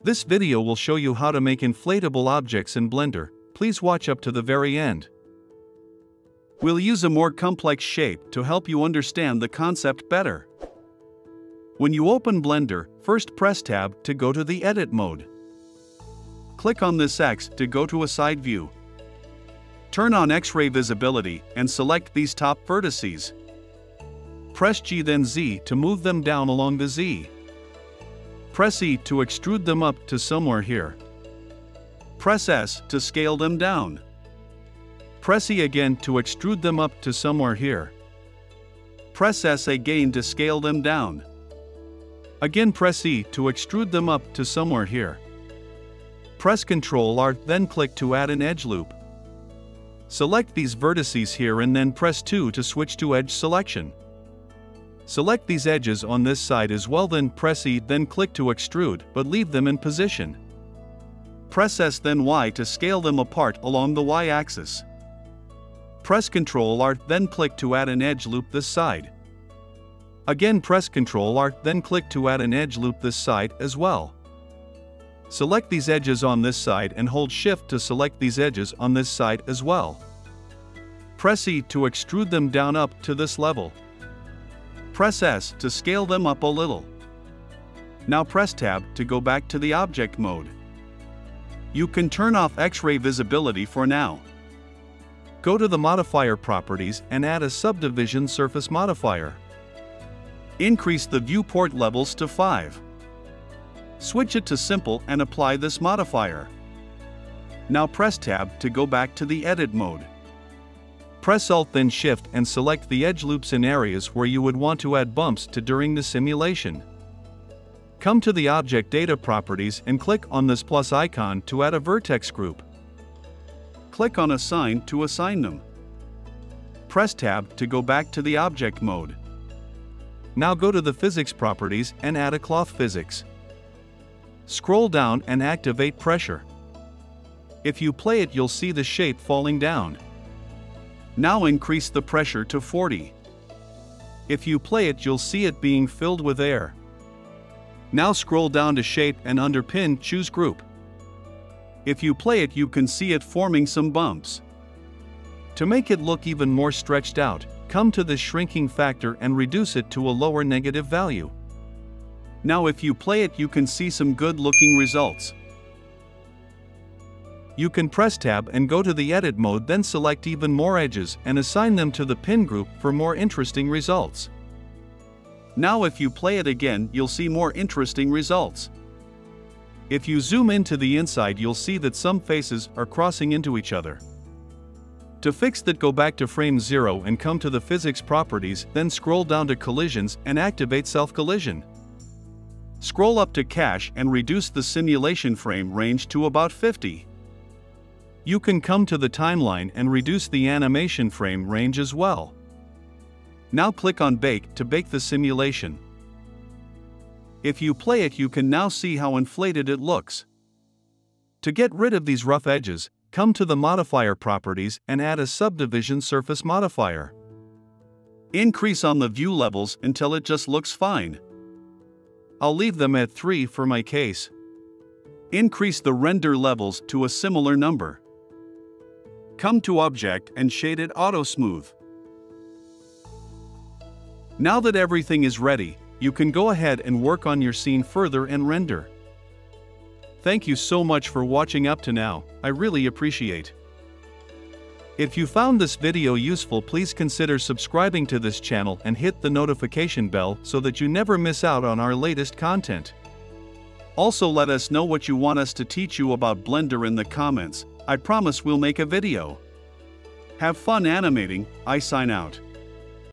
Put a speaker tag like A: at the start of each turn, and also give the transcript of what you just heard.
A: This video will show you how to make inflatable objects in Blender, please watch up to the very end. We'll use a more complex shape to help you understand the concept better. When you open Blender, first press Tab to go to the Edit mode. Click on this X to go to a side view. Turn on X-ray visibility and select these top vertices. Press G then Z to move them down along the Z. Press E to extrude them up to somewhere here. Press S to scale them down. Press E again to extrude them up to somewhere here. Press S again to scale them down. Again press E to extrude them up to somewhere here. Press Ctrl R then click to add an edge loop. Select these vertices here and then press 2 to switch to edge selection. Select these edges on this side as well then press E then click to extrude but leave them in position. Press S then Y to scale them apart along the Y axis. Press Ctrl Alt then click to add an edge loop this side. Again press Ctrl Alt then click to add an edge loop this side as well. Select these edges on this side and hold Shift to select these edges on this side as well. Press E to extrude them down up to this level. Press S to scale them up a little. Now press Tab to go back to the object mode. You can turn off X-ray visibility for now. Go to the modifier properties and add a subdivision surface modifier. Increase the viewport levels to 5. Switch it to Simple and apply this modifier. Now press Tab to go back to the Edit mode. Press Alt then Shift and select the edge loops in areas where you would want to add bumps to during the simulation. Come to the Object Data Properties and click on this plus icon to add a vertex group. Click on Assign to assign them. Press Tab to go back to the Object mode. Now go to the Physics Properties and add a Cloth Physics. Scroll down and activate pressure. If you play it you'll see the shape falling down. Now increase the pressure to 40. If you play it you'll see it being filled with air. Now scroll down to Shape and under Pin choose Group. If you play it you can see it forming some bumps. To make it look even more stretched out, come to the shrinking factor and reduce it to a lower negative value. Now if you play it you can see some good looking results. You can press tab and go to the edit mode then select even more edges and assign them to the pin group for more interesting results. Now if you play it again you'll see more interesting results. If you zoom into the inside you'll see that some faces are crossing into each other. To fix that go back to frame 0 and come to the physics properties then scroll down to collisions and activate self collision. Scroll up to cache and reduce the simulation frame range to about 50. You can come to the timeline and reduce the animation frame range as well. Now click on Bake to bake the simulation. If you play it you can now see how inflated it looks. To get rid of these rough edges, come to the modifier properties and add a subdivision surface modifier. Increase on the view levels until it just looks fine. I'll leave them at 3 for my case. Increase the render levels to a similar number. Come to Object and shade it Auto Smooth. Now that everything is ready, you can go ahead and work on your scene further and render. Thank you so much for watching up to now, I really appreciate. If you found this video useful please consider subscribing to this channel and hit the notification bell so that you never miss out on our latest content. Also let us know what you want us to teach you about Blender in the comments, I promise we'll make a video. Have fun animating, I sign out.